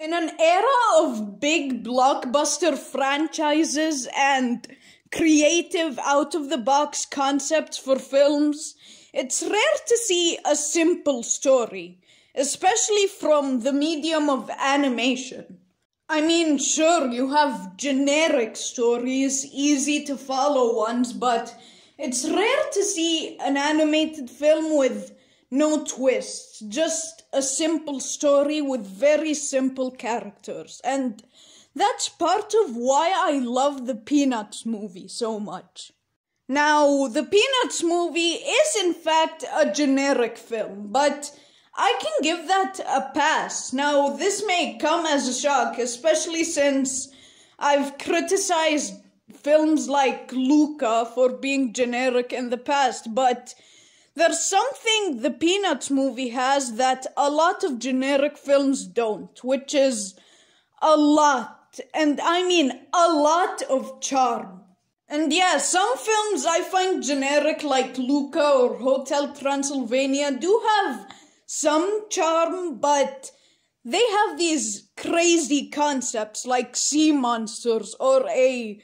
In an era of big blockbuster franchises and creative out of the box concepts for films, it's rare to see a simple story, especially from the medium of animation. I mean, sure, you have generic stories, easy to follow ones, but it's rare to see an animated film with no twists, just a simple story with very simple characters. And that's part of why I love the Peanuts movie so much. Now, the Peanuts movie is in fact a generic film, but I can give that a pass. Now, this may come as a shock, especially since I've criticized films like Luca for being generic in the past, but there's something the Peanuts movie has that a lot of generic films don't, which is a lot, and I mean a lot of charm. And yeah, some films I find generic, like Luca or Hotel Transylvania, do have some charm, but they have these crazy concepts like sea monsters or a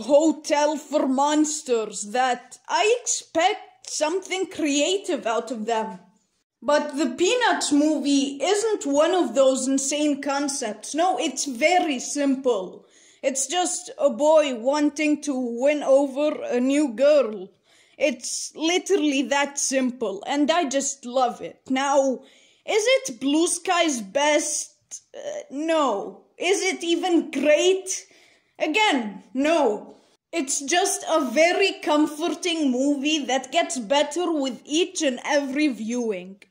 hotel for monsters that I expect something creative out of them. But the Peanuts movie isn't one of those insane concepts. No, it's very simple. It's just a boy wanting to win over a new girl. It's literally that simple, and I just love it. Now, is it Blue Sky's best? Uh, no. Is it even great? Again, no. It's just a very comforting movie that gets better with each and every viewing.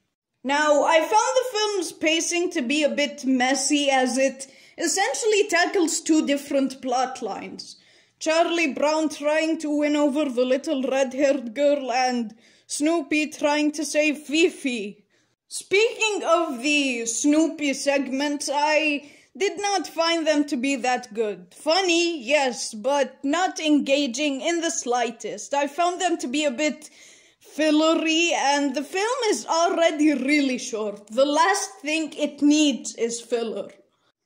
Now, I found the film's pacing to be a bit messy as it essentially tackles two different plot lines. Charlie Brown trying to win over the little red haired girl and Snoopy trying to save Fifi. Speaking of the Snoopy segments, I did not find them to be that good. Funny, yes, but not engaging in the slightest. I found them to be a bit fillery, and the film is already really short. The last thing it needs is filler.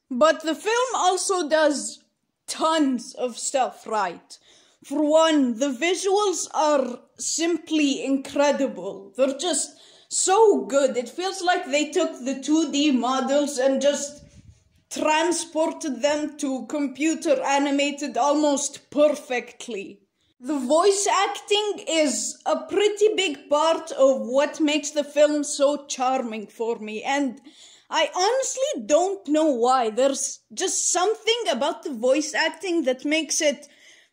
But the film also does tons of stuff right. For one, the visuals are simply incredible. They're just so good. It feels like they took the 2D models and just transported them to computer animated almost perfectly. The voice acting is a pretty big part of what makes the film so charming for me, and I honestly don't know why. There's just something about the voice acting that makes it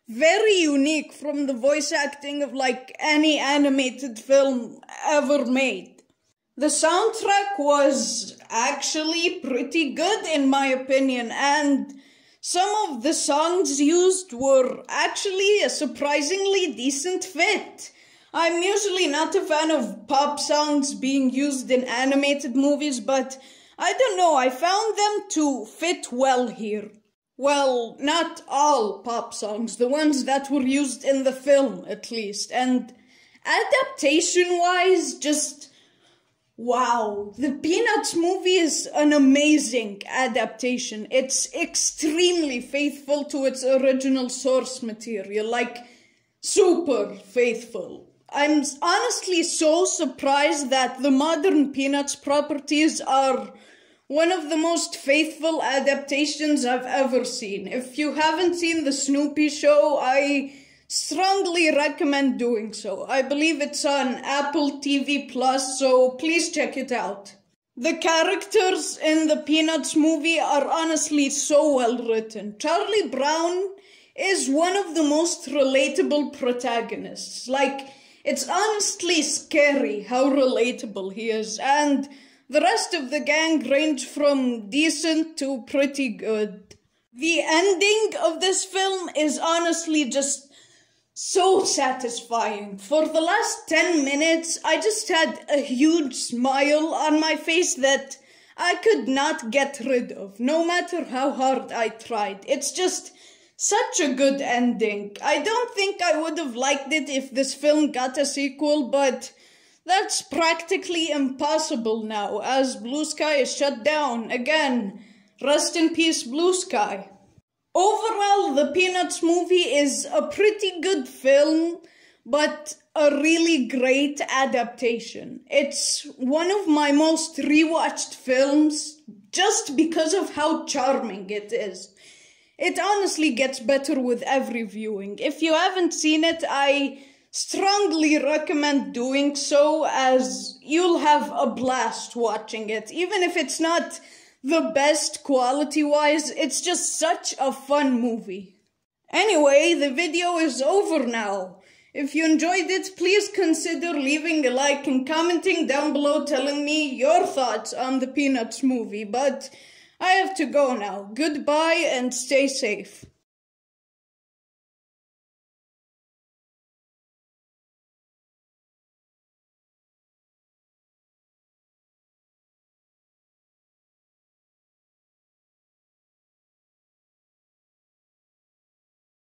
very unique from the voice acting of like any animated film ever made. The soundtrack was actually pretty good in my opinion and some of the songs used were actually a surprisingly decent fit. I'm usually not a fan of pop songs being used in animated movies, but I don't know, I found them to fit well here. Well, not all pop songs, the ones that were used in the film at least, and adaptation wise, just Wow, the Peanuts movie is an amazing adaptation. It's extremely faithful to its original source material, like super faithful. I'm honestly so surprised that the modern Peanuts properties are one of the most faithful adaptations I've ever seen. If you haven't seen the Snoopy show, I strongly recommend doing so. I believe it's on Apple TV Plus, so please check it out. The characters in the Peanuts movie are honestly so well written. Charlie Brown is one of the most relatable protagonists. Like, it's honestly scary how relatable he is, and the rest of the gang range from decent to pretty good. The ending of this film is honestly just so satisfying. For the last 10 minutes, I just had a huge smile on my face that I could not get rid of, no matter how hard I tried. It's just such a good ending. I don't think I would have liked it if this film got a sequel, but that's practically impossible now, as Blue Sky is shut down again Rest in peace, Blue Sky. Overall, the Peanuts movie is a pretty good film, but a really great adaptation. It's one of my most rewatched films just because of how charming it is. It honestly gets better with every viewing. If you haven't seen it, I strongly recommend doing so as you'll have a blast watching it. Even if it's not the best quality wise, it's just such a fun movie. Anyway, the video is over now. If you enjoyed it, please consider leaving a like and commenting down below telling me your thoughts on the Peanuts movie. But I have to go now. Goodbye and stay safe.